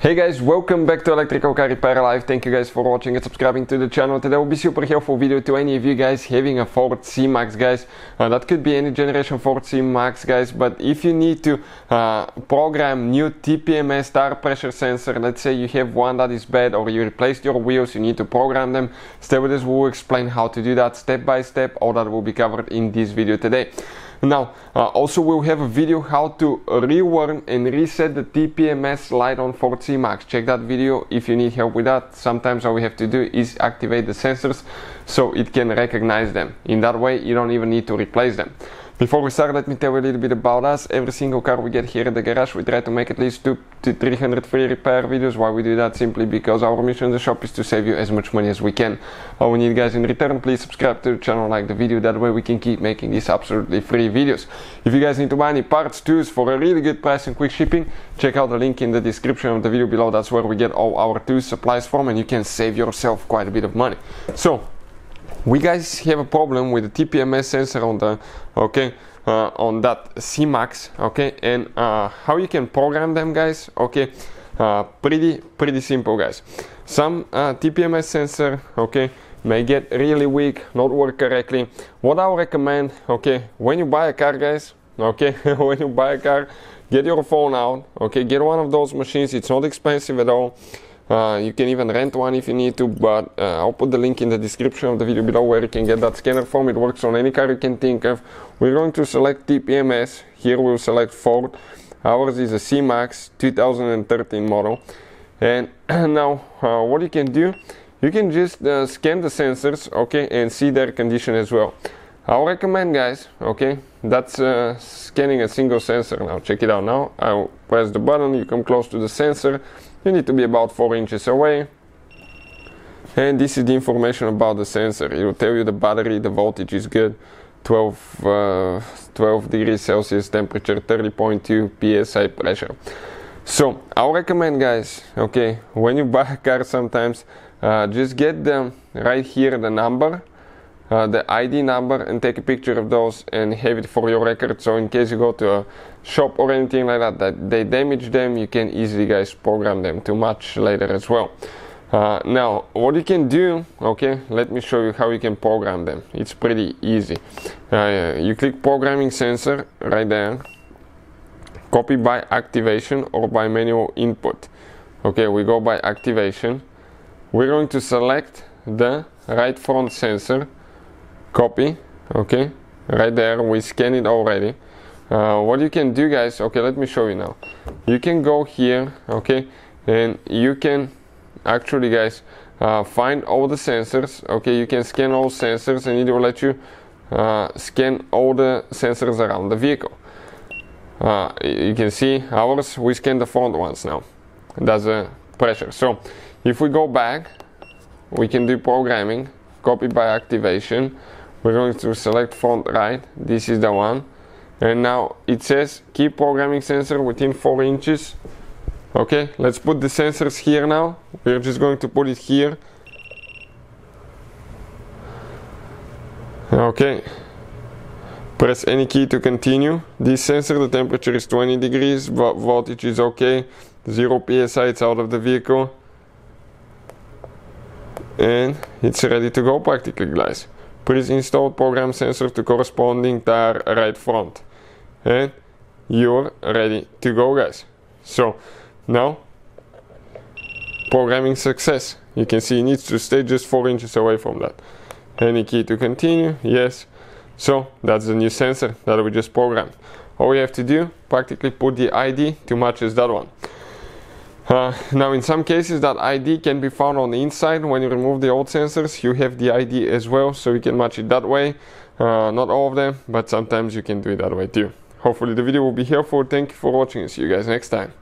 Hey guys, welcome back to Electrical Car Repair Live. Thank you guys for watching and subscribing to the channel. Today will be super helpful video to any of you guys having a Ford C-Max guys. Uh, that could be any generation Ford C-Max guys, but if you need to uh, program new TPMS tire pressure sensor, let's say you have one that is bad or you replaced your wheels, you need to program them. Stay with us, we'll explain how to do that step by step. All that will be covered in this video today. Now, uh, also we'll have a video how to rewarm and reset the TPMS light on Ford C-Max. Check that video if you need help with that. Sometimes all we have to do is activate the sensors so it can recognize them. In that way, you don't even need to replace them. Before we start, let me tell you a little bit about us. Every single car we get here at the garage, we try to make at least two to 300 free repair videos. Why we do that? Simply because our mission in the shop is to save you as much money as we can. All we need guys in return, please subscribe to the channel, like the video. That way we can keep making these absolutely free videos. If you guys need to buy any parts, tools for a really good price and quick shipping, check out the link in the description of the video below. That's where we get all our tools supplies from and you can save yourself quite a bit of money. So, we guys have a problem with the TPMS sensor on the okay uh, on that C-Max okay and uh, how you can program them guys? Okay uh, pretty pretty simple guys. Some uh, TPMS sensor okay may get really weak not work correctly. What I recommend okay when you buy a car guys okay when you buy a car get your phone out okay get one of those machines. It's not expensive at all uh, you can even rent one if you need to, but uh, I'll put the link in the description of the video below where you can get that scanner from. It works on any car you can think of. We're going to select TPMS. Here we'll select Ford. Ours is a C-Max 2013 model. And now uh, what you can do, you can just uh, scan the sensors, okay, and see their condition as well. I'll recommend guys, okay, that's uh, scanning a single sensor now. Check it out now. I'll press the button, you come close to the sensor you need to be about 4 inches away. And this is the information about the sensor. It will tell you the battery, the voltage is good, 12, uh, 12 degrees Celsius temperature, 30.2 psi pressure. So I'll recommend guys, okay, when you buy a car sometimes, uh, just get them right here the number, uh, the ID number and take a picture of those and have it for your record. So in case you go to a shop or anything like that that they damage them you can easily guys program them to match later as well. Uh, now what you can do okay let me show you how you can program them. It's pretty easy. Uh, you click programming sensor right there. Copy by activation or by manual input. Okay we go by activation. We're going to select the right front sensor copy. Okay. Right there. We scan it already. Uh, what you can do guys okay let me show you now. You can go here okay and you can actually guys uh, find all the sensors. Okay you can scan all sensors and it will let you uh, scan all the sensors around the vehicle. Uh, you can see ours we scan the front ones now. That's a pressure. So if we go back we can do programming copy by activation we're going to select front right? This is the one. And now it says keep programming sensor within 4 inches. Okay let's put the sensors here now. We're just going to put it here. Okay. Press any key to continue. This sensor the temperature is 20 degrees voltage is okay. 0 psi it's out of the vehicle. And it's ready to go practically guys please install program sensor to corresponding tire right front. And you're ready to go guys. So now programming success. You can see it needs to stay just four inches away from that. Any key to continue? Yes. So that's the new sensor that we just programmed. All we have to do practically put the ID to match that one uh, now in some cases that ID can be found on the inside when you remove the old sensors you have the ID as well so you can match it that way uh, not all of them but sometimes you can do it that way too Hopefully the video will be helpful. Thank you for watching see you guys next time.